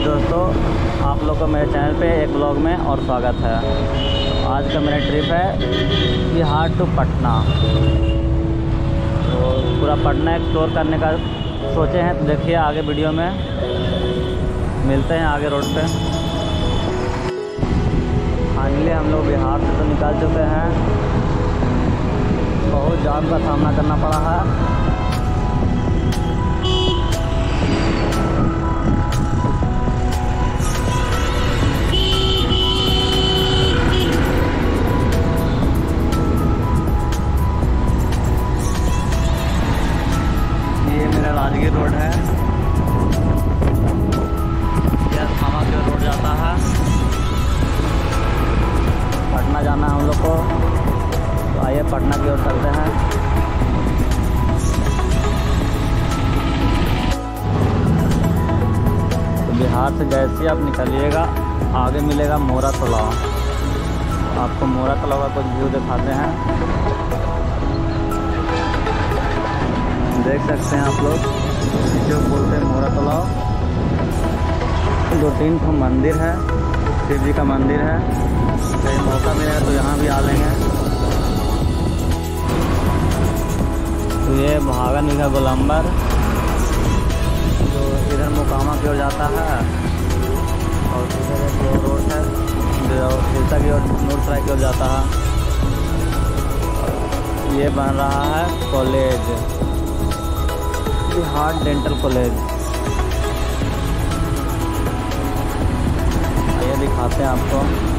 दोस्तों, आप लोग का मेरे चैनल पे एक ब्लॉग में और स्वागत है। आज का मेरा ट्रिप है बिहार टू पटना। तो पूरा पटना एक टोर करने का सोचे हैं तो देखिए आगे वीडियो में। मिलते हैं आगे रोड पे। फाइनली हम लोग बिहार से तो निकाल चुके हैं। बहुत जाम का सामना करना पड़ा है। लिए पटना की ओर चलते हैं। बिहार से जैसे आप निकलिएगा, आगे मिलेगा मोरा तलाव। आपको मोरा तलाव का कुछ व्यू दिखाते हैं। देख सकते हैं आप लोग जो बोलते हैं मोरा तलाव। दो तीन ठो मंदिर है, शिव जी का मंदिर है। कहीं मौका मिलेगा तो यहाँ भी आ लेंगे। तो ये महागनी का गोलम्बर जो इधर मोकामा की ओर जाता है, और इधर एक रोड है, जो उड़ीसा की ओर नूरसराय की ओर जाता है। ये बन रहा है कॉलेज, बिहार डेंटल कॉलेज। ये दिखाते हैं आपको।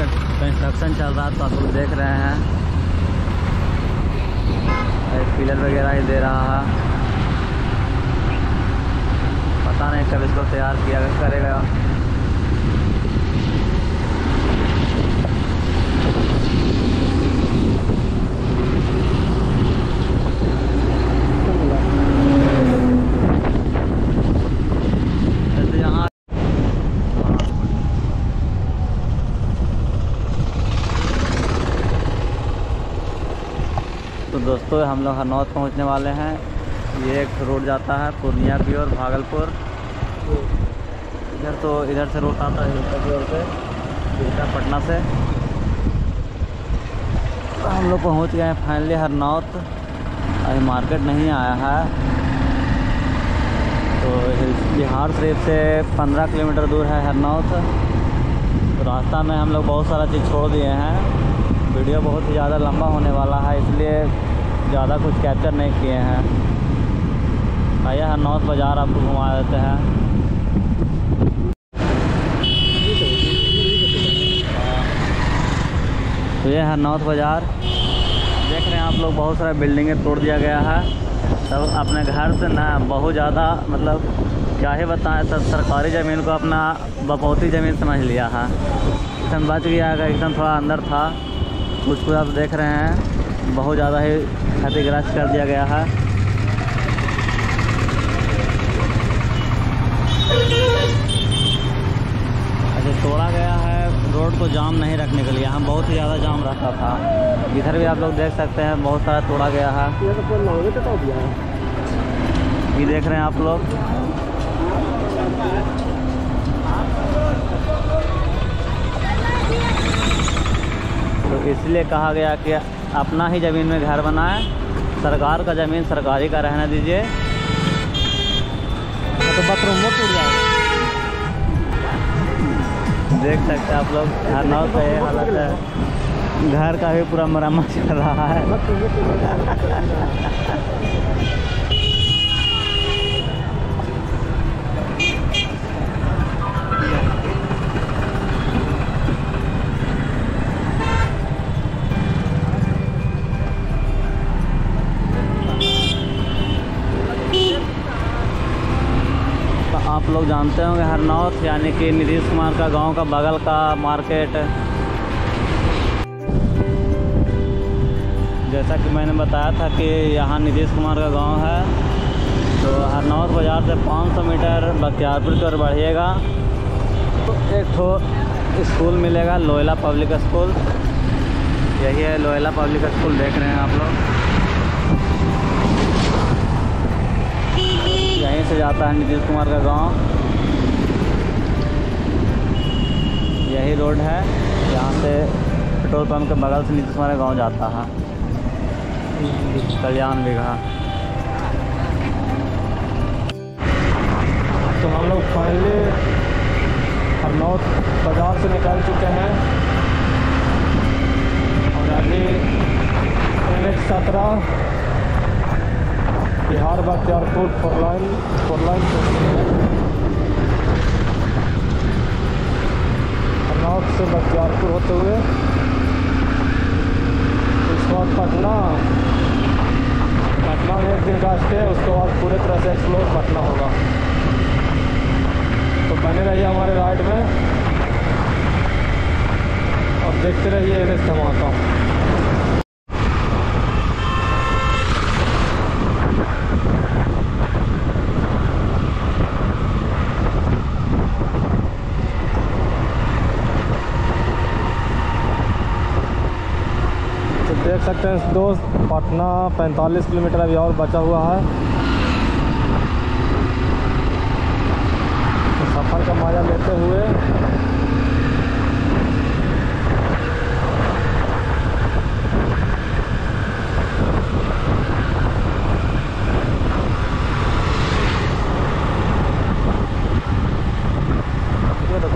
का कंस्ट्रक्शन चल रहा है तो आप लोग देख रहे हैं। पिलर वगैरह ही दे रहा है। पता नहीं कब इसको तैयार किया करेगा। दोस्तों हम लोग हरनौत पहुँचने वाले हैं। ये एक रोड जाता है पूर्णिया की ओर, भागलपुर। इधर तो इधर से रोड आता है हिलता की ओर से हिलता पटना से। तो हम लोग पहुँच गए हैं फाइनली हरनौत। अभी मार्केट नहीं आया है। तो बिहार शरीफ से 15 किलोमीटर दूर है हरनौत। तो रास्ता में हम लोग बहुत सारा चीज़ छोड़ दिए हैं। वीडियो बहुत ही ज़्यादा लंबा होने वाला है, इसलिए ज़्यादा कुछ कैप्चर नहीं किए हैं। आया है नौत बाज़ार, आपको घुमा देते हैं। तो ये है नौथ बाज़ार। देख रहे हैं आप लोग, बहुत सारा बिल्डिंगें तोड़ दिया गया है। सब अपने घर से ना, बहुत ज़्यादा मतलब क्या ही बताएँ, सब सरकारी ज़मीन को अपना बपौती ज़मीन समझ लिया है। एकदम बच गया है, एकदम थोड़ा अंदर था। कुछ कुछ आप देख रहे हैं। बहुत ज़्यादा ही क्षतिग्रस्त कर दिया गया है। अच्छा तोड़ा गया है, रोड को जाम नहीं रखने के लिए, यहाँ बहुत ही ज़्यादा जाम रहता था। इधर भी आप लोग देख सकते हैं, बहुत सारा तोड़ा गया है। ये देख रहे हैं आप लोग। तो इसलिए कहा गया कि अपना ही ज़मीन में घर बनाए सरकार का ज़मीन सरकारी का रहने दीजिए। तो बाथरूम वो टूट जाए देख सकते हैं आप लोग घर नौ से हालत है। घर का भी पूरा मरम्मत चल रहा है। लोग जानते होंगे, हरनौत, यानी कि नीतीश कुमार का गाँव का बगल का मार्केट। जैसा कि मैंने बताया था कि यहाँ नीतीश कुमार का गाँव है तो हरनौत बाज़ार से 500 मीटर बख्तियारपुर की ओर बढ़िएगा। तो एक ठो स्कूल मिलेगा, लोयला पब्लिक स्कूल। यही है लोयला पब्लिक स्कूल, देख रहे हैं आप लोग। यहीं से जाता है नीतीश कुमार का गाँव। यही रोड है यहाँ से पेट्रोल पंप के बगल से नीतीश कुमार का गाँव जाता है। कल्याण बिघा तो हम लोग फाइनली हरनौत बाज़ार से निकल चुके हैं। और अभी एन एच सत्रह Bihar Bakhtiyarpur four line four line Harnaut से बख्तियारपुर होते हुए उसके बाद पटना पटना में एक दिन का स्टे उसके बाद पूरे तरह से एक्सप्लोर पटना होगा। तो बने रहिए हमारे राइड में। और देखते रहिए एन एस धमाका तो देख सकते हैं दोस्त पटना 45 किलोमीटर अभी और बचा हुआ है। तो सफ़र का मज़ा लेते हुए तो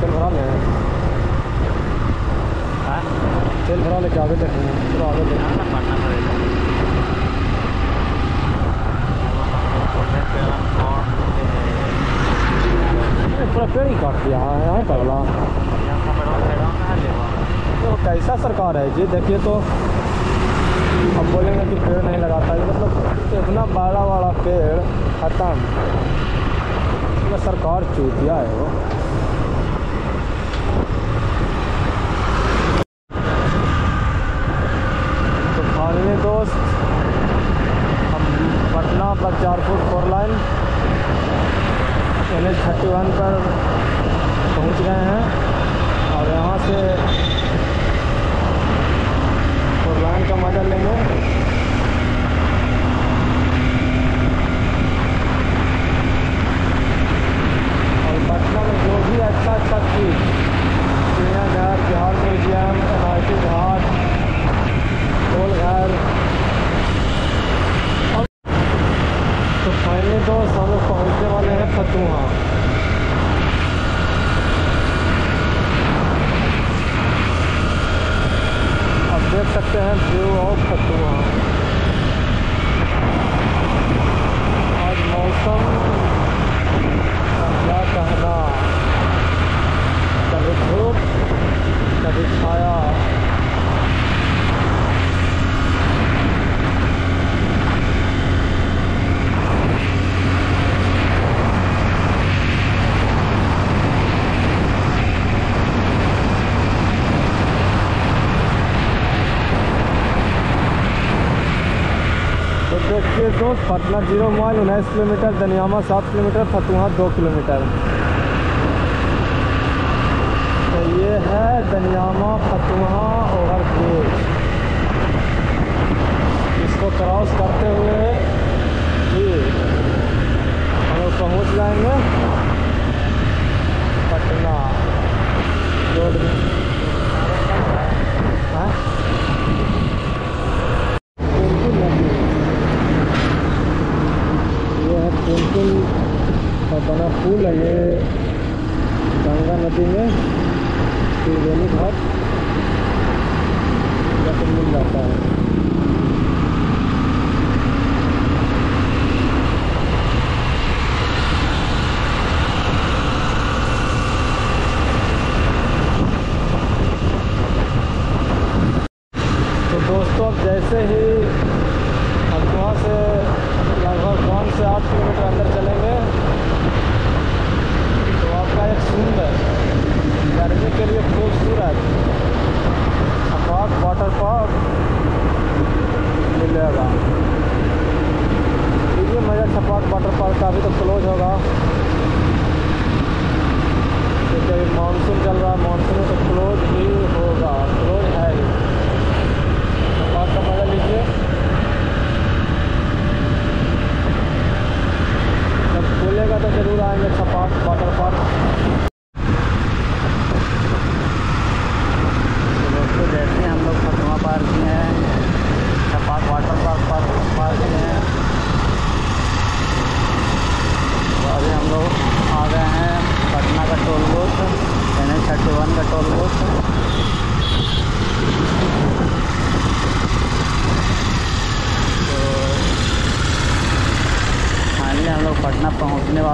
हाँ? तेल भरा लेके आगे देखेंगे पूरा आगे देखेंगे यहाँ ना पटना पड़ेगा ये पूरा पेड़ ही काट है यहाँ पगला तो कैसा सरकार है जी देखिए तो हम बोलेंगे कि पेड़ नहीं लगाता है मतलब इतना बड़ा बड़ा पेड़ खत्म सरकार चूतिया है वो तो फाइनली दोस्त हम Patna Bakhtiyarpur four line N H thirty one पर पहुँच गए हैं और यहाँ से फोर लाइन का मज़ा लेंगे और पटना में जो भी अच्छा अच्छा चीज़ चिड़ियाघर Bihar museum N I T Ghat Golghar तो फाइनली दोस्त हम लोग पहुँचने वाले हैं फतुहा अब देख सकते हैं व्यू ऑफ़ फतुहा आज मौसम का क्या कहना कभी धूप कभी छाया देखिए दोस्त पटना ज़ीरो माइल उन्नीस किलोमीटर, दनियामा सात किलोमीटर, फतुहा दो किलोमीटर। तो ये है दनियामा, फतुहा ओवर ब्रिज इसको क्रॉस करते हुए हम लोग पहुँच जाएँगे। वाटर पार्क अभी तो क्लोज होगा।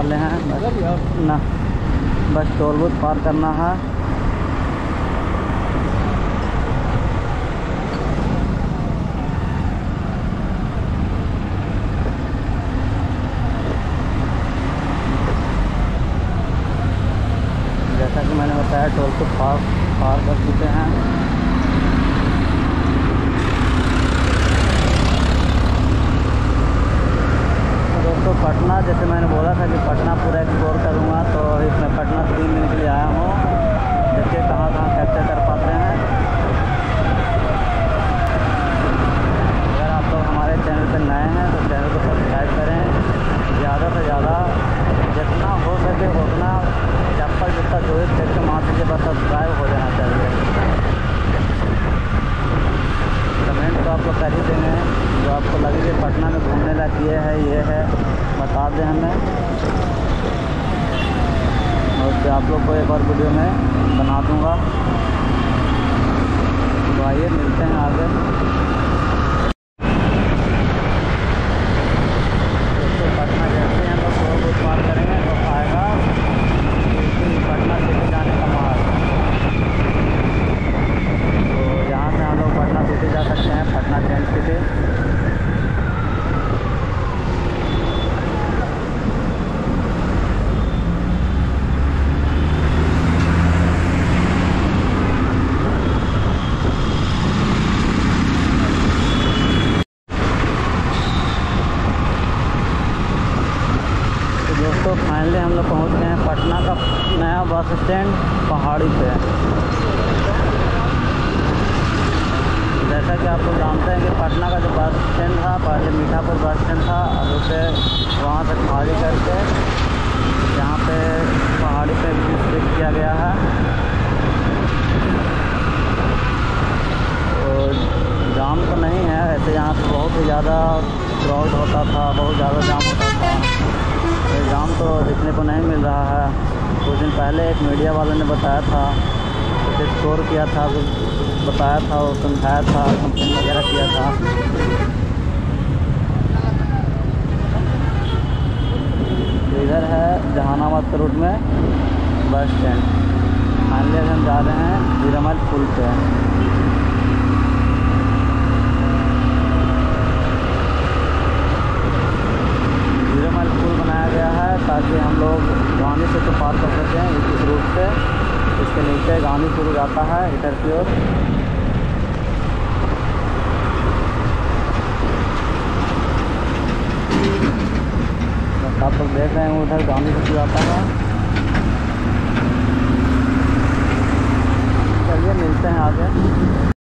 वाले हैं। बस ना, बस टोल बूथ पार करना है। जैसा कि मैंने बताया, टोल को पार पार कर चुके हैं तो दोस्तों पटना जैसे मैंने बोला था कि पटना पूरा एक्सप्लोर करूँगा तो इसमें पटना तीन दिन के लिए आया हूँ। देखिए कहाँ कहाँ कैप्चर कर पाते हैं। अगर आप लोग हमारे चैनल पर नए हैं तो चैनल को सब्सक्राइब करें। ज़्यादा से ज़्यादा जितना हो सके उतना चप्पल जितना जो है देखते वहाँ से बस सब्सक्राइब हो जाना चाहिए। कमेंट तो आप लोग कर ही देंगे जो आपको लगे पटना में घूमने लायक ये है ये है बता दें हमें। और आप लोग को एक और वीडियो में बना दूँगा। तो आइए, मिलते हैं आगे दोस्तों पटना जैसे ही हम लोग टोल बूथ पार करेंगे तो आएगा बिल्कुल पटना सिटी जाने का मार्ग तो यहाँ से हम लोग पटना सिटी जा सकते हैं पटना टेंट सिटी तो दोस्तों फाइनली हम लोग पहुँच गए हैं पटना का नया बस स्टैंड पहाड़ी पे जैसा कि आप लोग जानते हैं कि पटना का जो बस स्टैंड था, पहले मीठापुर बस स्टैंड था, अब उसे वहाँ से खाली करके यहाँ पे पहाड़ी पे शिफ्ट किया गया है। तो जाम तो नहीं है, ऐसे यहाँ पे बहुत ही ज़्यादा क्राउड होता था, बहुत ज़्यादा जाम होता था। जाम तो देखने को नहीं मिल रहा है। कुछ दिन पहले एक मीडिया वाले ने बताया था, उसे स्टोर किया था बताया था और समझाया था कंप्लेन वगैरह किया था। तो इधर है जहानाबाद के रूट में बस स्टैंड फाइनली हम जा रहे हैं, जीरामल पुल पे जीरामल पुल बनाया गया है ताकि हम लोग गांधी से तो पार कर सकें इस इस रूट से इसके नीचे गांधी शुरू जाता है, इधर की ओर। आप लोग देख रहे हैं, उधर गांधी शुरू जाता है। चलिए, मिलते हैं आगे।